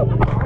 Woo!